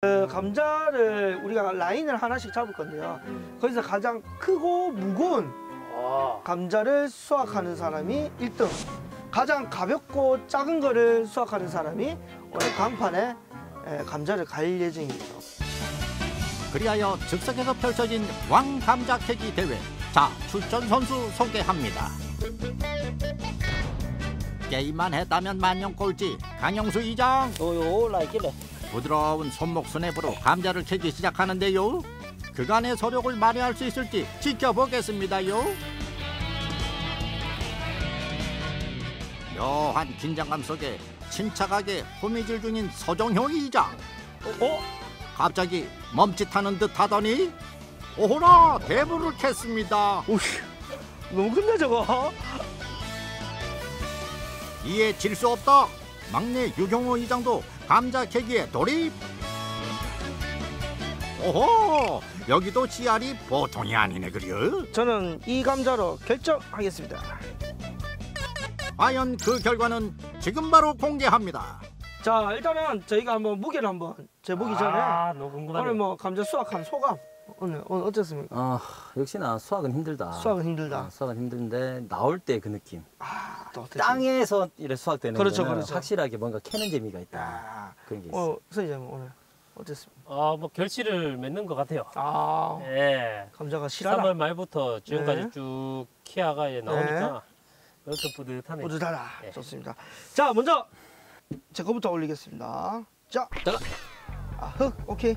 그 감자를 우리가 라인을 하나씩 잡을 건데요. 거기서 가장 크고 무거운 아, 감자를 수확하는 사람이 1등. 가장 가볍고 작은 거를 수확하는 사람이 오늘 강판에 에, 감자를 갈 예정입니다. 그리하여 즉석에서 펼쳐진 왕 감자 캐기 대회. 자, 출전 선수 소개합니다. 게임만 했다면 만년 꼴찌 강영수 이장. 요요 올라 있길래. 부드러운 손목 스냅으로 감자를 캐기 시작하는데요. 그간의 서력을 만회할 수 있을지 지켜보겠습니다요. 묘한 긴장감 속에 침착하게 호미질 중인 서정효 이장. 어? 갑자기 멈칫하는 듯 하더니 오호라 대부를 캤습니다. 오휴, 너무 큰데 저거? 이에 질 수 없다. 막내 유경호 이장도 감자 캐기에 돌입. 오호 여기도 씨알이 보통이 아니네 그려. 저는 이 감자로 결정하겠습니다. 과연 그 결과는 지금 바로 공개합니다. 자, 일단은 저희가 한번 무게를 한번 재보기 전에 아, 너무 궁금하네. 오늘 뭐 감자 수확한 소감 오늘 오늘 어땠습니까? 아 역시나 수학은 힘들다. 수확은 힘들다. 아, 수학은 힘든데 나올 때 그 느낌. 아? 땅에서 이래 수학되는 그렇죠, 거는 그렇죠. 확실하게 뭔가 캐는 재미가 있다. 아, 그런 게 있어. 어, 선생님 오늘 어땠습니까? 아, 뭐 결실을 맺는 것 같아요. 아, 예. 감자가 실하다. 3월 말부터 지금까지 네. 쭉 키아가 이제 나오니까 이렇게 뿌듯하네. 뿌듯하다. 예. 좋습니다. 자, 먼저 제 거부터 올리겠습니다. 자, 잠깐. 아, 흙, 오케이,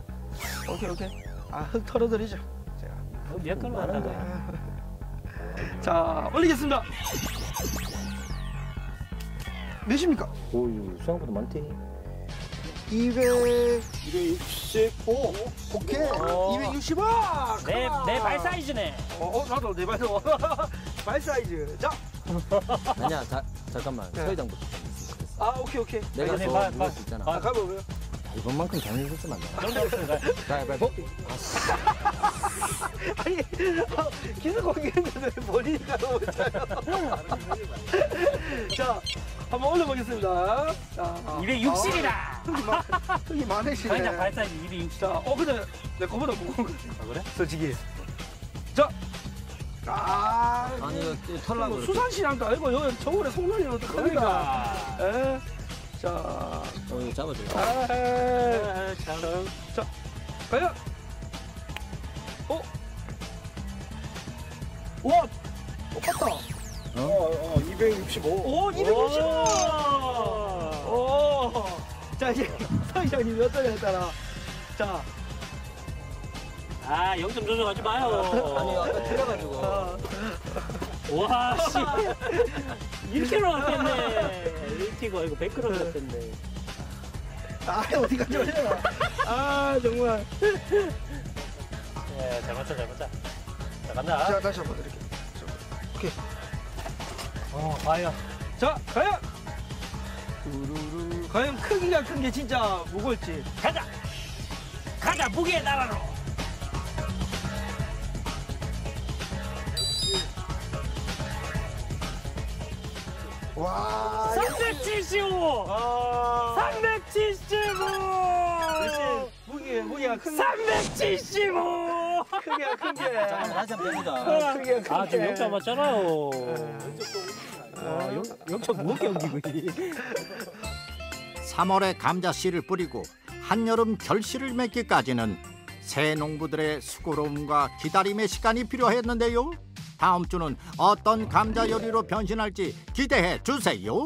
오케이, 오케이. 아, 흙 털어드리죠. 제가. 어, 몇 걸만 많은 한다. 자, 올리겠습니다. 몇입니까? 오유 수학보다 많대. 200, 265. 오케이. 오. 260원. 내, 내 발 사이즈네. 어, 어, 나도 내 발도. 발 사이즈. 자, 아니야 자, 잠깐만 네. 서회장부터. 아, 오케이, 오케이. 내가 네, 더 발, 누를 발. 수 있잖아. 아, 가보고요. 이번만큼 잘해줬으면 안 돼. 가위바위보. 아니, 어, 기술 공개했는데 본인이 가져오 올려보겠습니다. 자, 260이다. 흙이, 많, 흙이 많으시네. 그냥 발 사이즈 260. 자, 어, 근데 내 거보다 무거운 거 아, 그래? 솔직히. 자, 아, 아니 이거 털라고. 뭐 수산시장도 아니고 여기 저울에 송년이 어떡합니까? 그러니까. 에? 자, 어 이거 잡아줘. 아, 아, 참. 자, 과연? 어? 와, 똑같다. 어? 어, 265. 오, 265. 오. 자, 이제 서희장님 몇 점에 따라. 자, 아, 0점 조정하지 마요. 아니 아까 틀려가지고. 어, 와, 씨. 1kg 같겠네. 1kg, 이거 100g 같겠네. 아, 어디까지. 아, 정말. 예, 잘 맞춰, 잘 맞춰. 자, 간다. 자, 다시 한번 드릴게요. 오케이. 어, 과연. 자, 과연. 우르르. 과연 크기가 큰 게 진짜 무거울지. 가자! 가자, 무게의 나라로! 와. 375! 아. 375! 역시 무게 무게가 큰 375! 크기가 큰 게. 잠깐만 다시 한번. 어, 크기가 큰 아, 지금 게. 0점 맞잖아요. 아, 아, 0점 무겁게 옮기고. 3월에 감자 씨를 뿌리고 한여름 결실을 맺기까지는 새 농부들의 수고로움과 기다림의 시간이 필요했는데요. 다음 주는 어떤 감자 요리로 변신할지 기대해 주세요.